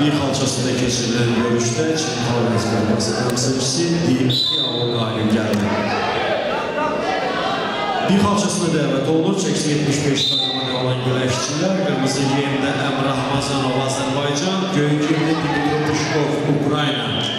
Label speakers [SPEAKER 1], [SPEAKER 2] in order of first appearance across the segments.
[SPEAKER 1] Bir xalçasında keçirilən görüşdə Çin Xalq Respublikası təmsilçisi Diyim Yao qalib gəldi. Bir xalçasına dəvət olunur, çəkisi 75 takımında olan güləşçilər, qırmızı geyimdə Əmrah Mazanov Azərbaycan, göy geyimdə Dmitro Puşkov Ukrayna.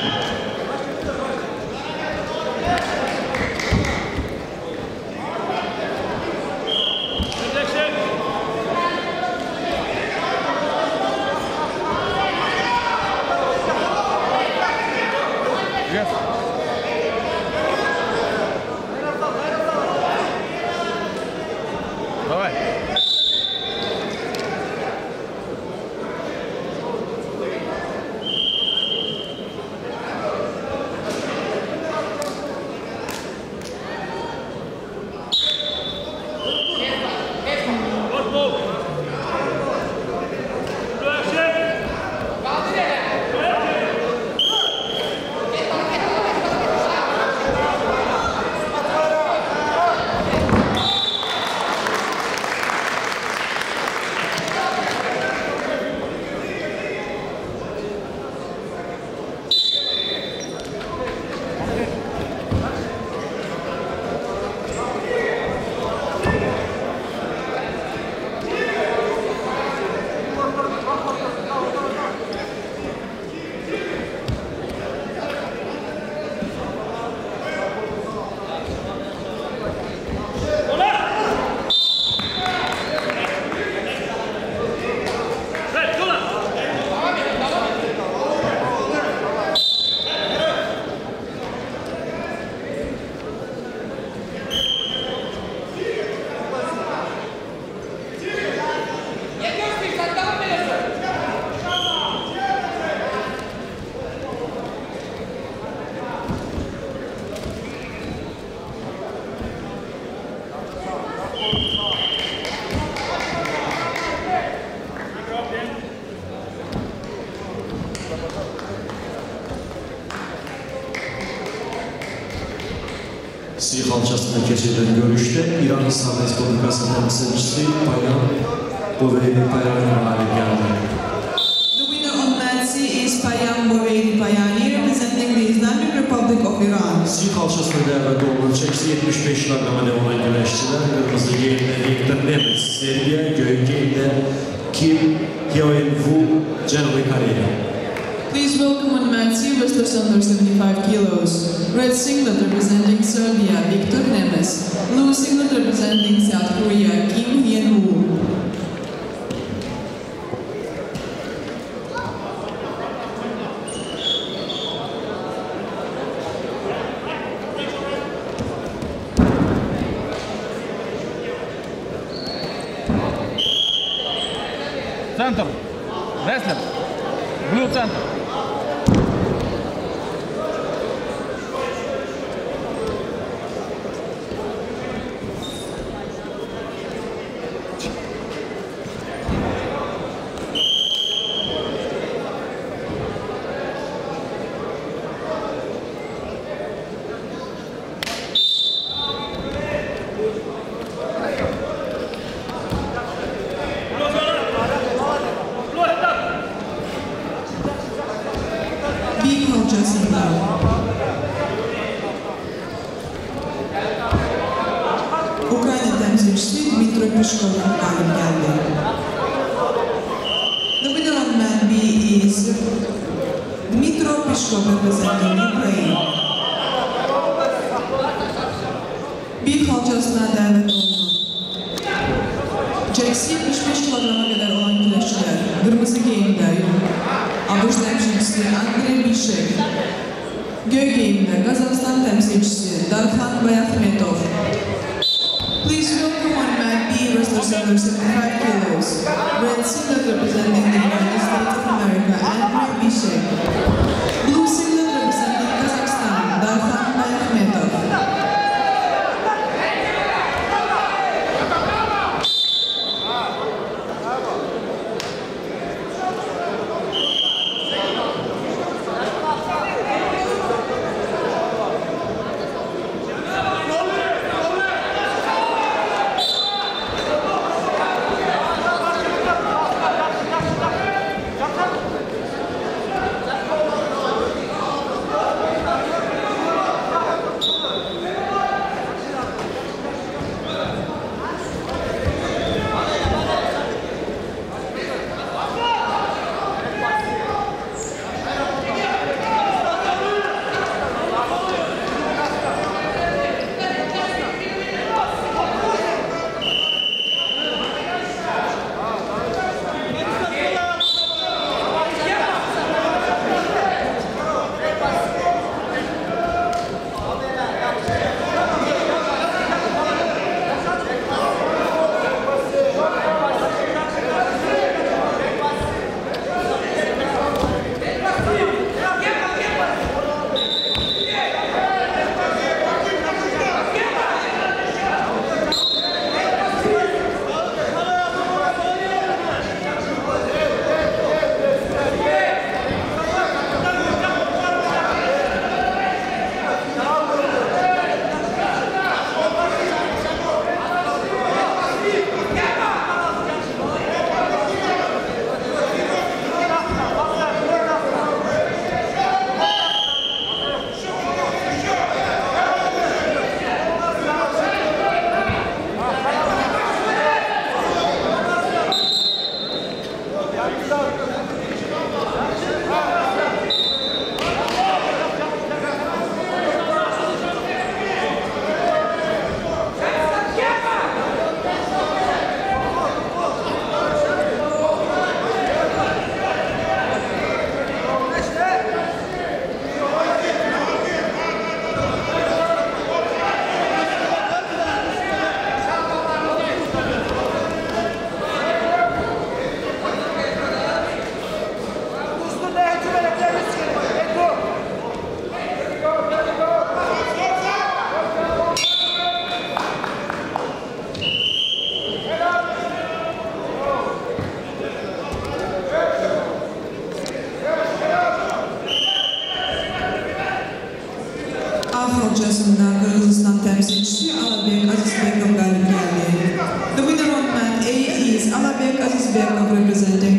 [SPEAKER 1] salçasında kesilen görüşte İran İslam Respublikası temsilcisi Bayan Boveri Bayani hale geldi.
[SPEAKER 2] The winner on Nancy is Bayan Boveri Bayani representing the Islamic Republic of Iran.
[SPEAKER 1] Si kalçasında değerli doğru çekisi 75 kilogramda olan güreşçiler kırmızı giyimde Viktor Nemec, Serbiya Göğü giyimde Kim Hyoen Wu, Cenovi Kareli.
[SPEAKER 2] Please welcome on Mat C wrestlers under 75 kilos. Red singlet representing Serbia, Viktor Nemes. Blue singlet representing South Korea, Kim Hyun-woo.
[SPEAKER 3] Центр. Рестлер. Блю центр.
[SPEAKER 2] Bir kalçasında. Ukrayna temsilcisi Dmitro Peshkov galip geldi. The winner on man B is Dmitro Peshkov representing Ukraine. Bir kalçasına davet oldu. Çeksi 75 kilograma kadar olan güreşçiler, kırmızı giyimde, Abış temsilcisi Andrey Bişek. Göy giyimde Kazakistan temsilcisi Darkhan Bayahmetov. Please welcome on mat B wrestlers under 75 kilos. Red singlet representing the United Aziz Beg ng Galit Yali. The winner of Mat A is Alabek Aziz Beg ng representing